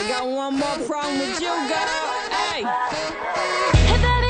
I got one more problem with you, girl. Hey.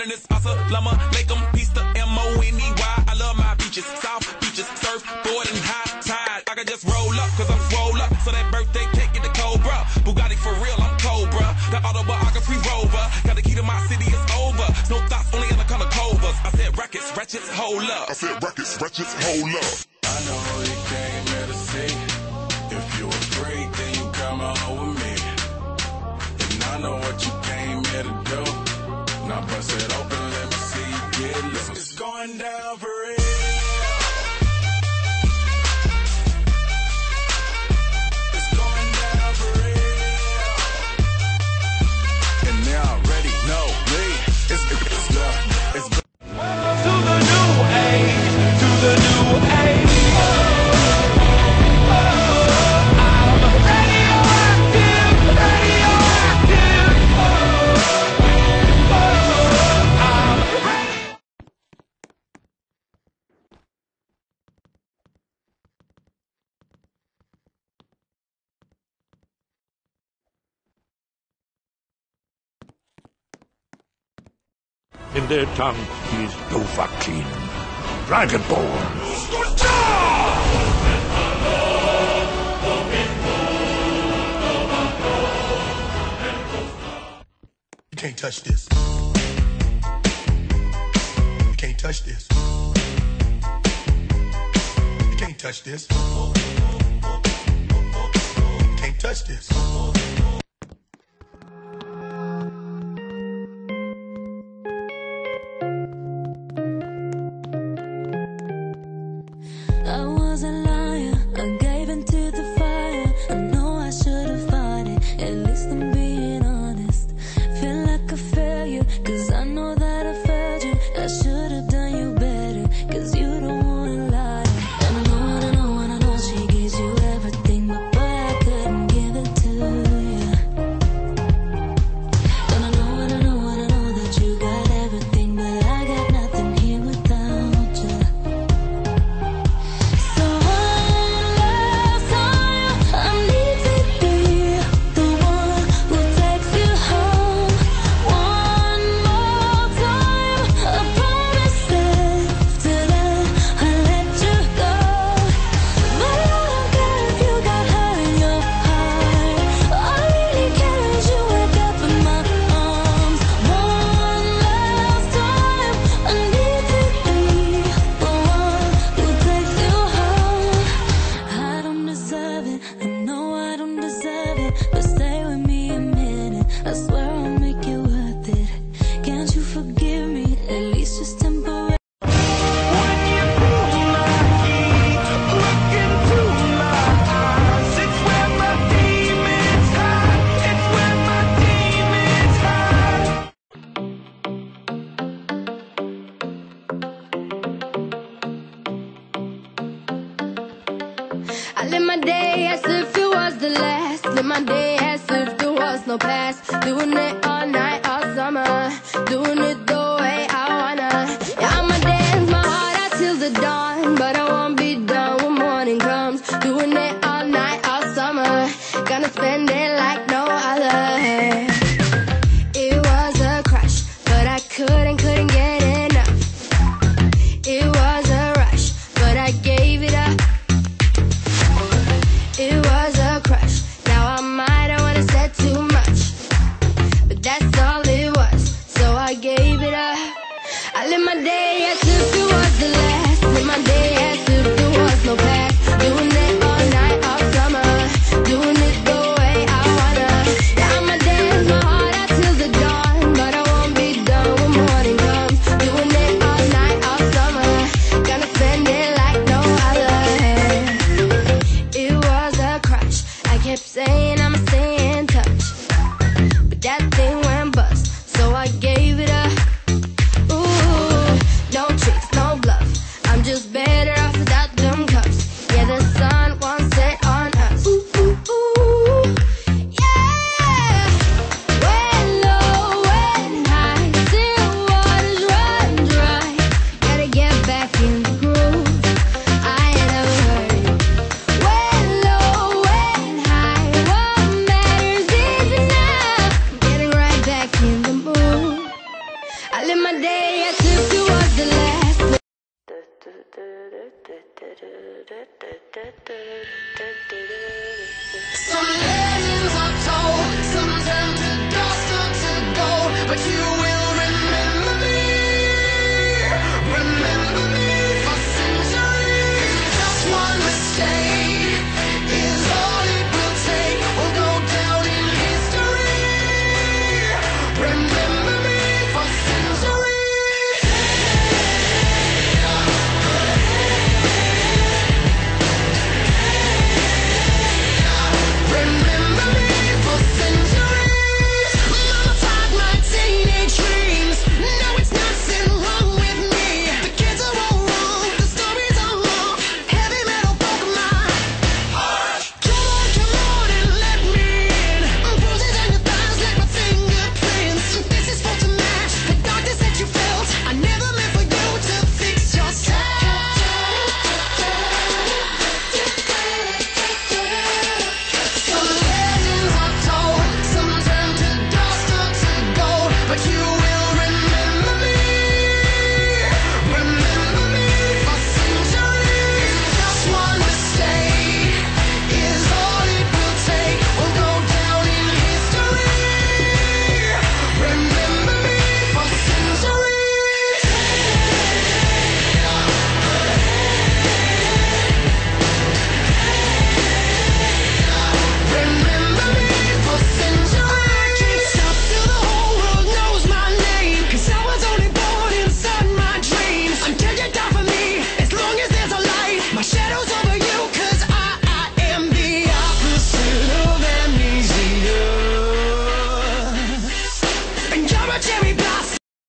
tenderness. I slumber, make them piece the M-O-N-E-Y. I love my beaches, south beaches, surf, board, and high tide. I can just roll up, cause I'm roll up. So that birthday cake get the Cobra. Bugatti for real, I'm Cobra. The autobiography rover. Got the key to my city, it's over. No thoughts, only other color covers. I said rackets, wretches, hold up. I said rackets, wretches, hold up. I know you came here to see. If you afraid, then you come out with me. And I know what you came here to do. I bust it open, let me see you get loose. It's going down. In their tongue, he is Dovahkiin, Dragonborn. You can't touch this. You can't touch this. You can't touch this. You can't touch this. I my day as if there was no past. Doing it kept saying I'm a One day.